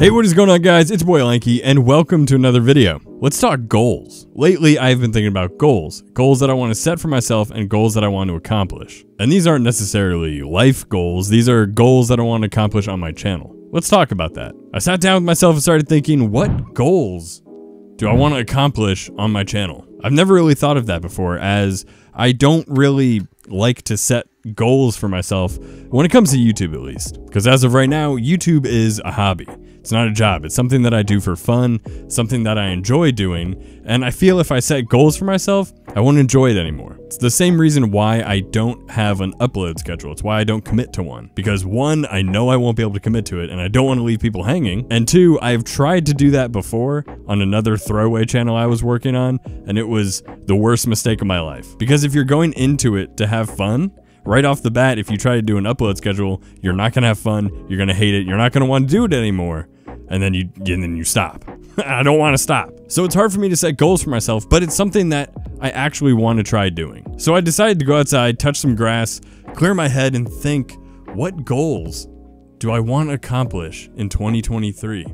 Hey, what is going on guys? It's Boy Lankey and welcome to another video. Let's talk goals. Lately, I've been thinking about goals. Goals that I want to set for myself and goals that I want to accomplish. And these aren't necessarily life goals, these are goals that I want to accomplish on my channel. Let's talk about that. I sat down with myself and started thinking, what goals do I want to accomplish on my channel? I've never really thought of that before as I don't really like to set goals for myself when it comes to YouTube at least. Because as of right now, YouTube is a hobby. It's not a job. It's something that I do for fun, something that I enjoy doing, and I feel if I set goals for myself, I won't enjoy it anymore. It's the same reason why I don't have an upload schedule. It's why I don't commit to one. Because one, I know I won't be able to commit to it, and I don't want to leave people hanging. And two, I've tried to do that before on another throwaway channel I was working on, and it was the worst mistake of my life. Because if you're going into it to have fun, right off the bat, if you try to do an upload schedule, you're not gonna have fun. You're gonna hate it. You're not gonna want to do it anymore, and then you and then you stop. I don't want to stop. So it's hard for me to set goals for myself, but it's something that I actually want to try doing. So I decided to go outside, touch some grass, clear my head, and think, what goals do I want to accomplish in 2023?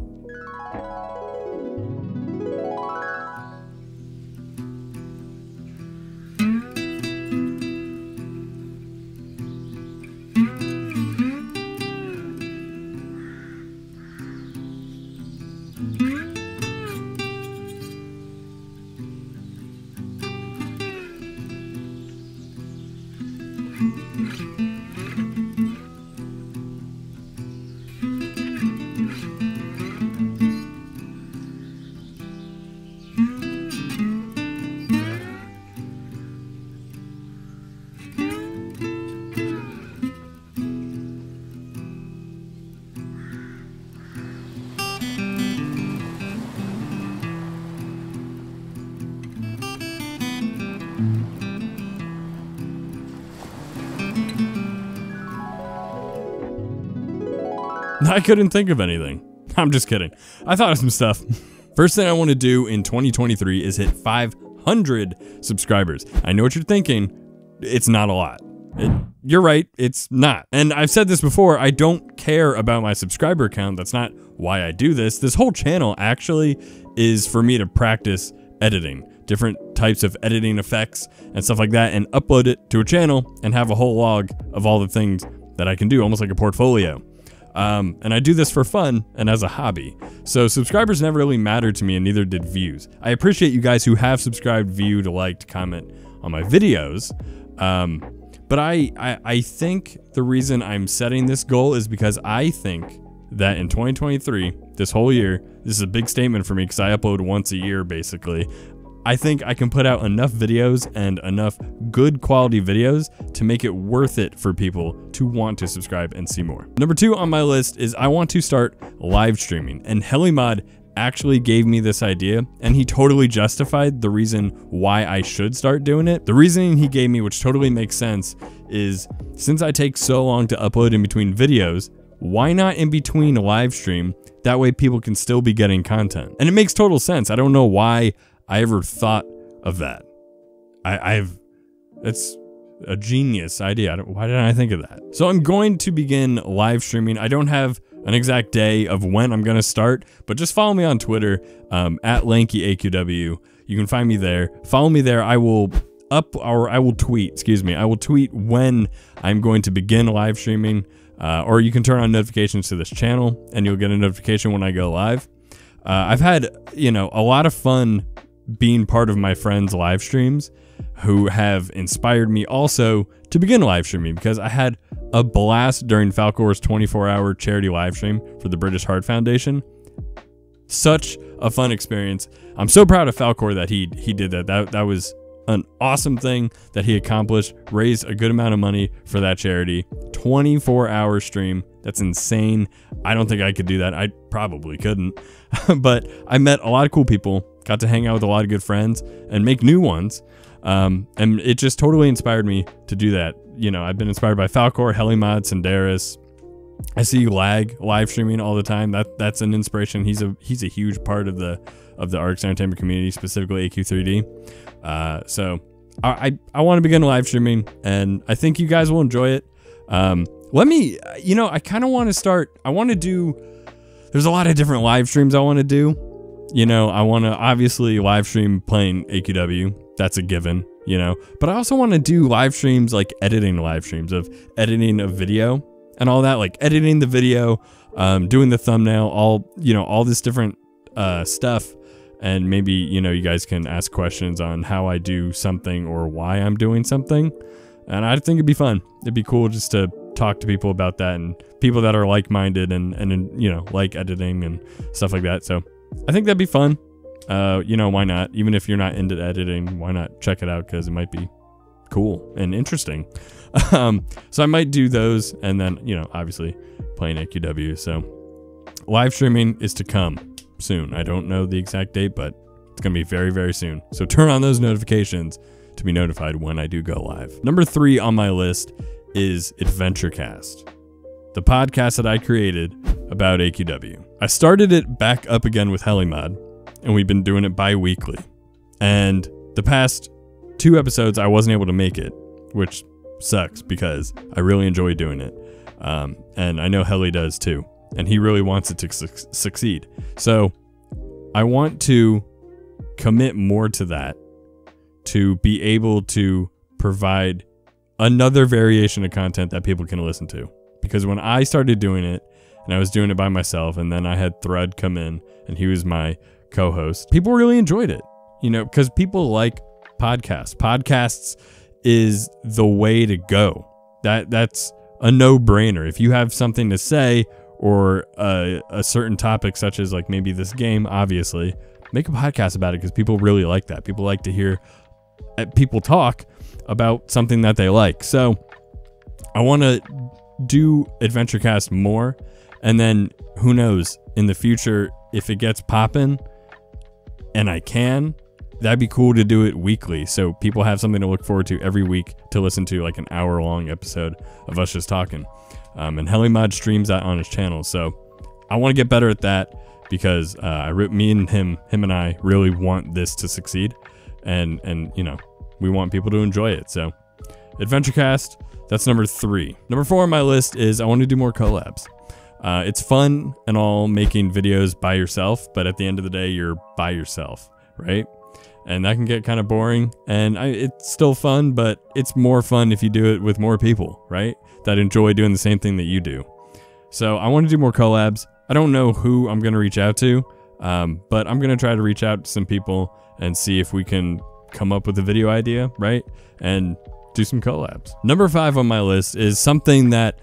I couldn't think of anything. I'm just kidding. I thought of some stuff. First thing I want to do in 2023 is hit 500 subscribers. I know what you're thinking. It's not a lot. It, you're right, it's not. And I've said this before, I don't care about my subscriber count. That's not why I do this. This whole channel actually is for me to practice editing, different types of editing effects and stuff like that, and upload it to a channel and have a whole log of all the things that I can do, almost like a portfolio. Um, and I do this for fun and as a hobby. So subscribers never really mattered to me and neither did views. I appreciate you guys who have subscribed, viewed, liked, comment on my videos. Um, but I, I, I think the reason I'm setting this goal is because I think that in 2023, this whole year, this is a big statement for me because I upload once a year basically. I think I can put out enough videos and enough good quality videos to make it worth it for people to want to subscribe and see more. Number two on my list is I want to start live streaming and HeliMod actually gave me this idea and he totally justified the reason why I should start doing it. The reasoning he gave me, which totally makes sense, is since I take so long to upload in between videos, why not in between live stream? That way people can still be getting content. And it makes total sense. I don't know why I ever thought of that. I, I've, that's a genius idea. why didn't I think of that? So I'm going to begin live streaming. I don't have an exact day of when I'm going to start, but just follow me on Twitter um, at LankeyAQW. You can find me there. Follow me there. I will up or I will tweet, excuse me. I will tweet when I'm going to begin live streaming. Uh, or you can turn on notifications to this channel and you'll get a notification when I go live. Uh, I've had, you know, a lot of fun being part of my friends' live streams who have inspired me also to begin live streaming because I had a blast during Falcor's 24 hour charity live stream for the British Heart Foundation. Such a fun experience. I'm so proud of Falcor that he he did that. That that was an awesome thing that he accomplished. Raised a good amount of money for that charity. 24 hour stream. That's insane. I don't think I could do that. I probably couldn't. but I met a lot of cool people got to hang out with a lot of good friends and make new ones. Um, and it just totally inspired me to do that. You know, I've been inspired by Falcor, Helimod, Senderis. I see Lag live streaming all the time. That that's an inspiration. He's a he's a huge part of the of the Artix Entertainment community, specifically AQ3D. Uh, so I I, I want to begin live streaming, and I think you guys will enjoy it. Um, let me, you know, I kind of want to start. I want to do there's a lot of different live streams I want to do. You know, I want to obviously live stream playing AQW. That's a given, you know. But I also want to do live streams like editing live streams of editing a video and all that, like editing the video, um, doing the thumbnail, all, you know, all this different uh, stuff. And maybe, you know, you guys can ask questions on how I do something or why I'm doing something. And I think it'd be fun. It'd be cool just to talk to people about that and people that are like-minded and and you know like editing and stuff like that. So I think that'd be fun. Uh, you know why not? Even if you're not into editing, why not check it out because it might be cool and interesting. um, so I might do those and then you know obviously playing AQW. So live streaming is to come soon. I don't know the exact date, but it's gonna be very very soon. So turn on those notifications to be notified when I do go live. Number three on my list is AdventureCast, the podcast that I created about AQW. I started it back up again with HeliMod, and we've been doing it bi weekly. And the past two episodes, I wasn't able to make it, which sucks because I really enjoy doing it. Um, and I know Heli does too. And he really wants it to su- succeed. So I want to commit more to that to be able to provide another variation of content that people can listen to. Because when I started doing it, and I was doing it by myself, and then I had Thread come in, and he was my co host, people really enjoyed it, you know, because people like podcasts. Podcasts is the way to go. That That's a no brainer. If you have something to say, or a, a certain topic, such as like maybe this game, obviously, make a podcast about it because people really like that. People like to hear uh, people talk about something that they like. So I want to do AdventureCast more. And then who knows in the future if it gets popping and I can, that'd be cool to do it weekly. So people have something to look forward to every week to listen to like an hour long episode of us just talking. Um, and HeliMod streams that on his channel. So I want to get better at that because uh, I, me and him, him and I really want this to succeed. And, and, you know, we want people to enjoy it. So, AdventureCast, that's number three. Number four on my list is I want to do more collabs. Uh, it's fun and all making videos by yourself, but at the end of the day, you're by yourself, right? And that can get kind of boring. And I, it's still fun, but it's more fun if you do it with more people, right? That enjoy doing the same thing that you do. So I want to do more collabs. I don't know who I'm going to reach out to, um, but I'm going to try to reach out to some people and see if we can come up with a video idea, right? And do some collabs. Number five on my list is something that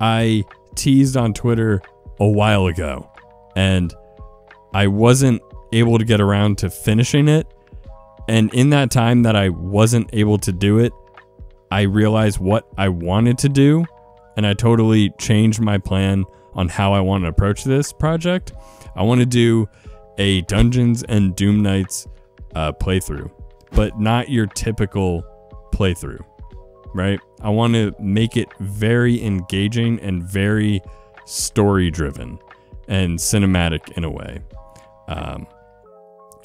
I teased on Twitter a while ago, and I wasn't able to get around to finishing it. And in that time that I wasn't able to do it, I realized what I wanted to do, and I totally changed my plan on how I want to approach this project. I want to do a Dungeons and Doom Knights uh, playthrough but not your typical playthrough, right? I want to make it very engaging and very story driven and cinematic in a way. Um,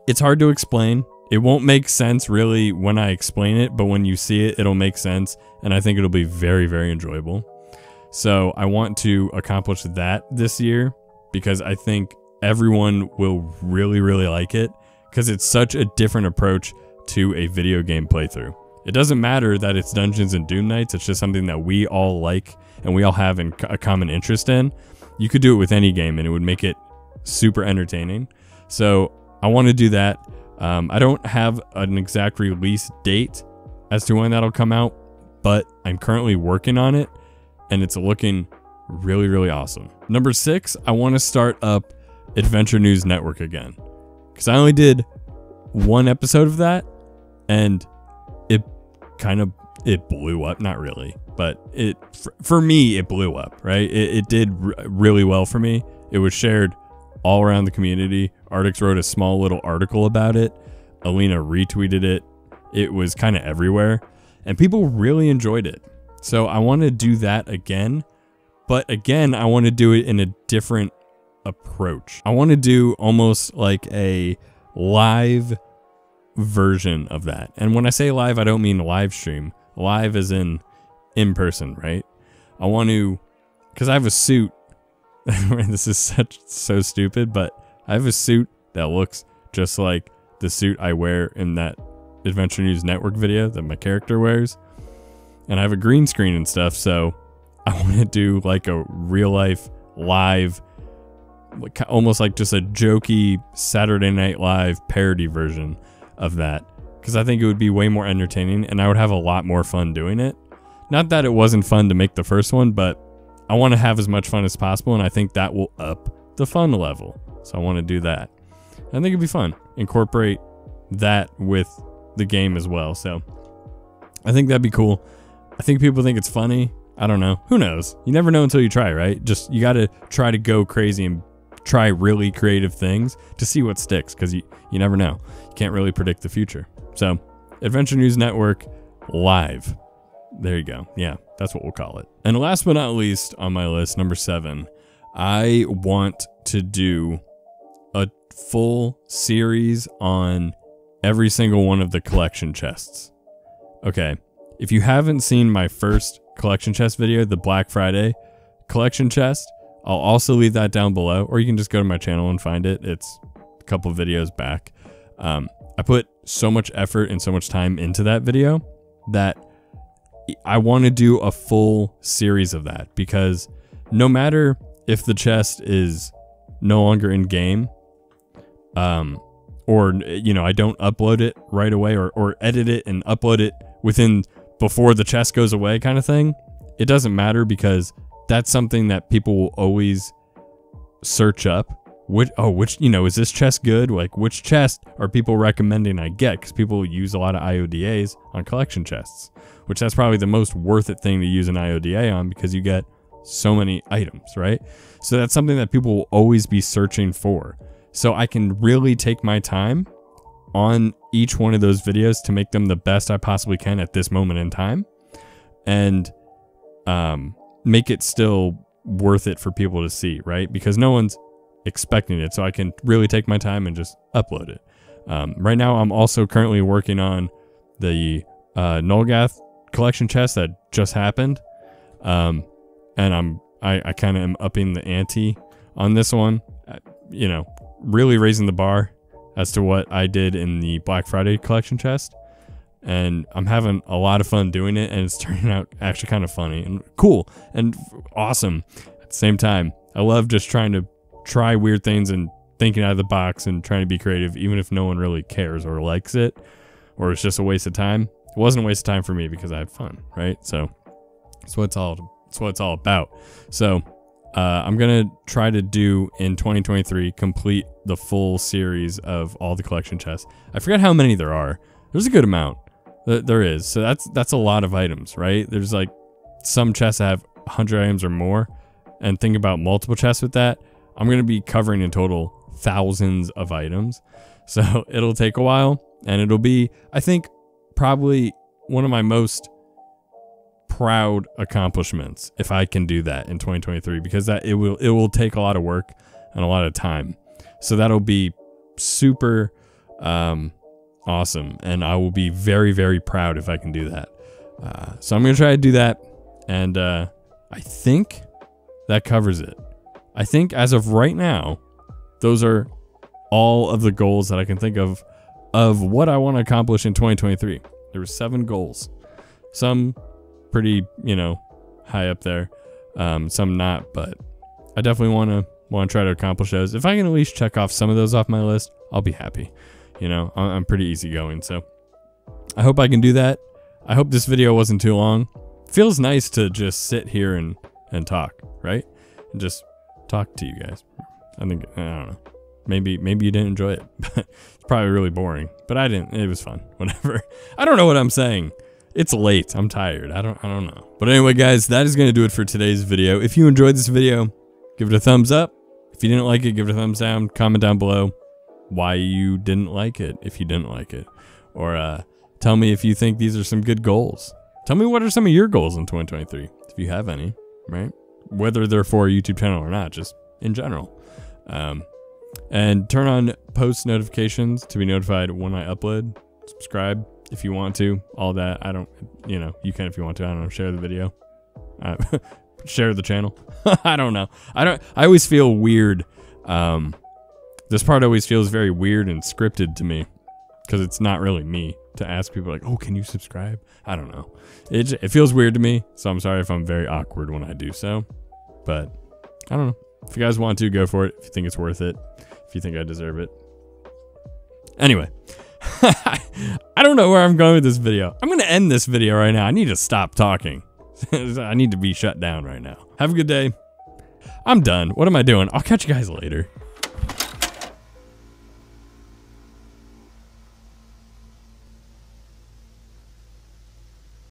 it's hard to explain. It won't make sense really when I explain it, but when you see it, it'll make sense. And I think it'll be very, very enjoyable. So I want to accomplish that this year because I think everyone will really, really like it because it's such a different approach to a video game playthrough. It doesn't matter that it's Dungeons and Doom Knights, it's just something that we all like and we all have in a common interest in. You could do it with any game and it would make it super entertaining. So I want to do that. Um, I don't have an exact release date as to when that'll come out, but I'm currently working on it and it's looking really, really awesome. Number six, I want to start up Adventure News Network again because I only did one episode of that and it kind of it blew up. Not really but it for, for me it blew up right? It, it did r- really well for me. It was shared all around the community. Artix wrote a small little article about it. Alina retweeted it. It was kind of everywhere and people really enjoyed it. So i want to do that again but again i want to do it in a different approach. I want to do almost like a live version of that. And when I say live, I don't mean live stream. Live is in in person, right? I want to, because I have a suit this is such so stupid, but I have a suit that looks just like the suit I wear in that Adventure News Network video that my character wears. And I have a green screen and stuff, so I want to do like a real life live almost like just a jokey Saturday Night Live parody version of that because I think it would be way more entertaining and I would have a lot more fun doing it. Not that it wasn't fun to make the first one, but I want to have as much fun as possible and I think that will up the fun level. So I want to do that. I think it'd be fun. Incorporate that with the game as well. So I think that'd be cool. I think people think it's funny. I don't know. Who knows? You never know until you try, right? Just you got to try to go crazy and try really creative things to see what sticks because you, you never know. You can't really predict the future. So, Adventure News Network live. There you go. Yeah, that's what we'll call it. And last but not least on my list, number seven, I want to do a full series on every single one of the collection chests. Okay, if you haven't seen my first collection chest video, the Black Friday collection chest, I'll also leave that down below, or you can just go to my channel and find it. It's a couple videos back. Um, I put so much effort and so much time into that video that I want to do a full series of that because no matter if the chest is no longer in game, um, or you know I don't upload it right away or or edit it and upload it within before the chest goes away, kind of thing. It doesn't matter because that's something that people will always search up. Which oh, which you know, is this chest good? Like, which chest are people recommending I get? Because people use a lot of IODAs on collection chests, which that's probably the most worth it thing to use an IODA on because you get so many items, right? So that's something that people will always be searching for. So I can really take my time on each one of those videos to make them the best I possibly can at this moment in time. And um make it still worth it for people to see, right? Because no one's expecting it. So I can really take my time and just upload it. Um, right now, I'm also currently working on the uh, Nulgath collection chest that just happened. Um, and I'm I, I kind of am upping the ante on this one. Uh, you know, really raising the bar as to what I did in the Black Friday collection chest and I'm having a lot of fun doing it, and it's turning out actually kind of funny and cool and awesome at the same time. I love just trying to try weird things and thinking out of the box and trying to be creative, even if no one really cares or likes it, or it's just a waste of time. It wasn't a waste of time for me because I had fun, right? So that's what it's all. That's what it's all about. So uh, I'm gonna try to do in 2023 complete the full series of all the collection chests. I forget how many there are. There's a good amount. There is. So that's that's a lot of items, right? There's like some chests that have 100 items or more. And think about multiple chests with that. I'm going to be covering in total thousands of items. So it'll take a while and it'll be I think probably one of my most proud accomplishments if I can do that in 2023 because that it will it will take a lot of work and a lot of time. So that'll be super um awesome. And I will be very, very proud if I can do that. Uh, so I'm going to try to do that. And uh, I think that covers it. I think as of right now, those are all of the goals that I can think of of what I want to accomplish in 2023. There were seven goals. Some pretty, you know, high up there. Um, some not, but I definitely want to want to try to accomplish those. If I can at least check off some of those off my list, I'll be happy. You know, I'm pretty easygoing. So I hope I can do that. I hope this video wasn't too long. Feels nice to just sit here and, and talk, right? And just talk to you guys. I think, I don't know. Maybe, maybe you didn't enjoy it, it's probably really boring, but I didn't. It was fun. Whatever. I don't know what I'm saying. It's late. I'm tired. I don't, I don't know. But anyway, guys, that is going to do it for today's video. If you enjoyed this video, give it a thumbs up. If you didn't like it, give it a thumbs down. Comment down below why you didn't like it if you didn't like it. Or uh, tell me if you think these are some good goals. Tell me what are some of your goals in 2023, if you have any, right? Whether they're for a YouTube channel or not, just in general. Um, and turn on post notifications to be notified when I upload. Subscribe if you want to. All that. I don't, you know, you can if you want to. I don't know. Share the video. Uh, share the channel. I don't know. I don't. I always feel weird. Um, this part always feels very weird and scripted to me because it's not really me to ask people like, "Oh, can you subscribe?" I don't know. It it feels weird to me, so I'm sorry if I'm very awkward when I do so. But I don't know. If you guys want to, go for it. If you think it's worth it, if you think I deserve it. Anyway, I don't know where I'm going with this video. I'm gonna end this video right now. I need to stop talking. I need to be shut down right now. Have a good day. I'm done. What am I doing? I'll catch you guys later.